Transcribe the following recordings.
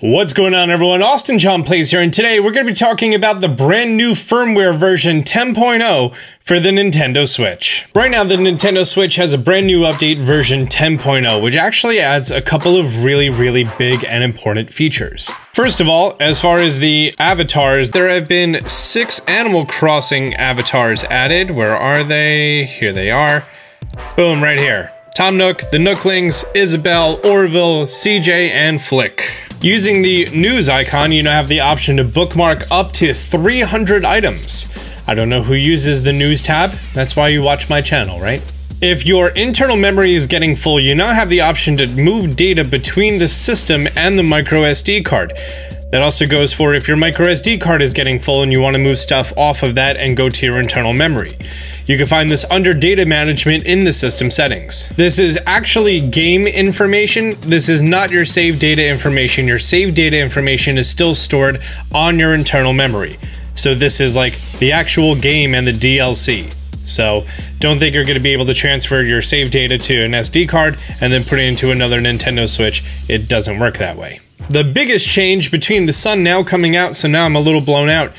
What's going on everyone? Austin John Plays here and today we're going to be talking about the brand new firmware version 10.0 for the Nintendo Switch. Right now the Nintendo Switch has a brand new update version 10.0 which actually adds a couple of really really big and important features. First of all, as far as the avatars, there have been six Animal Crossing avatars added. Where are they? Here they are. Boom, right here. Tom Nook, the Nooklings, Isabelle, Orville, CJ, and Flick. Using the news icon, you now have the option to bookmark up to 300 items. I don't know who uses the news tab, that's why you watch my channel, right? If your internal memory is getting full, you now have the option to move data between the system and the micro SD card. That also goes for if your micro SD card is getting full and you want to move stuff off of that and go to your internal memory. You can find this under data management in the system settings. This is actually game information. This is not your save data information. Your save data information is still stored on your internal memory. So this is like the actual game and the DLC. So don't think you're going to be able to transfer your save data to an SD card and then put it into another Nintendo Switch. It doesn't work that way. The biggest change between the sun now coming out, so now I'm a little blown out,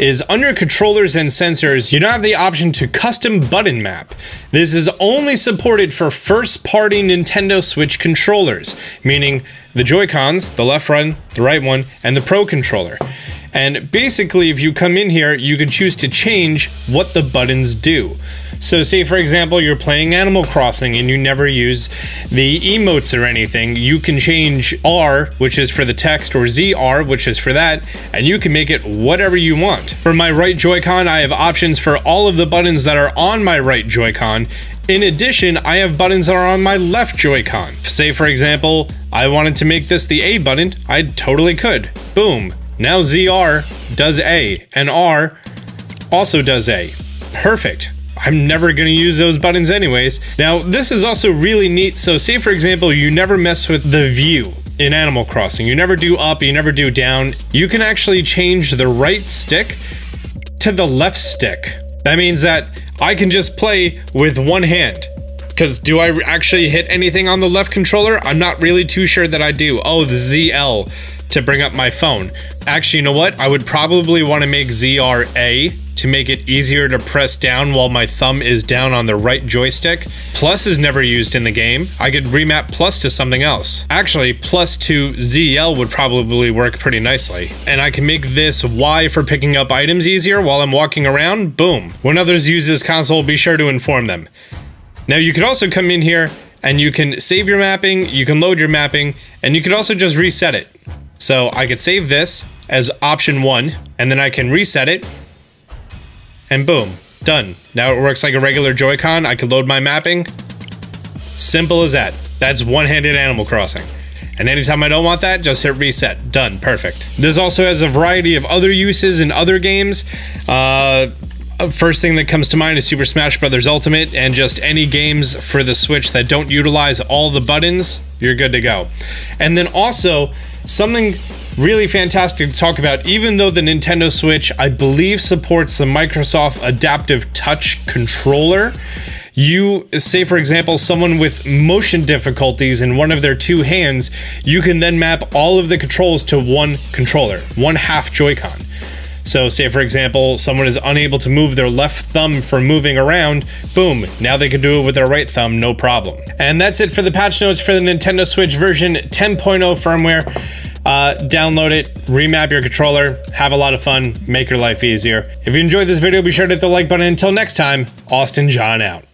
is under controllers and sensors, you now have the option to custom button map. This is only supported for first party Nintendo Switch controllers, meaning the Joy-Cons, the left one, the right one, and the Pro controller. And basically, if you come in here, you can choose to change what the buttons do. So say for example, you're playing Animal Crossing and you never use the emotes or anything, you can change R, which is for the text, or ZR, which is for that, and you can make it whatever you want. For my right Joy-Con, I have options for all of the buttons that are on my right Joy-Con, in addition, I have buttons that are on my left Joy-Con. Say for example, I wanted to make this the A button, I totally could. Boom. Now ZR does A, and R also does A. Perfect. I'm never going to use those buttons anyways. Now, this is also really neat. So say, for example, you never mess with the view in Animal Crossing. You never do up, you never do down. You can actually change the right stick to the left stick. That means that I can just play with one hand. Because do I actually hit anything on the left controller? I'm not really too sure that I do. Oh, the ZL to bring up my phone. Actually, you know what? I would probably want to make ZRA to make it easier to press down while my thumb is down on the right joystick. Plus is never used in the game. I could remap plus to something else. Actually, plus to ZL would probably work pretty nicely. And I can make this Y for picking up items easier while I'm walking around. Boom. When others use this console, be sure to inform them. Now you could also come in here and you can save your mapping, you can load your mapping, and you could also just reset it. So I could save this as option one, and then I can reset it and boom, done. Now it works like a regular Joy-Con. I could load my mapping. Simple as that. That's one-handed Animal Crossing. And anytime I don't want that, just hit reset. Done. Perfect. This also has a variety of other uses in other games. Uh, first thing that comes to mind is Super Smash Bros. Ultimate, and just any games for the Switch that don't utilize all the buttons, you're good to go. And then also, something really fantastic to talk about, even though the Nintendo Switch, I believe, supports the Microsoft Adaptive Touch controller. You say, for example, someone with motion difficulties in one of their two hands, you can then map all of the controls to one controller, one half Joy-Con. So, say for example, someone is unable to move their left thumb for moving around, boom, now they can do it with their right thumb, no problem. And that's it for the patch notes for the Nintendo Switch version 10.0 firmware. Uh, download it, remap your controller, have a lot of fun, make your life easier. If you enjoyed this video, be sure to hit the like button. Until next time, Austin John out.